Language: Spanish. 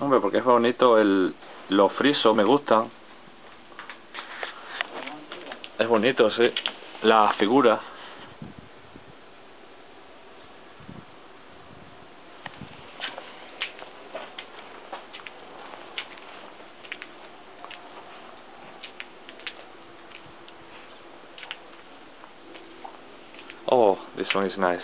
Hombre, porque es bonito el... Los frisos me gustan. Es bonito, sí. Las figuras. Oh, this one is nice.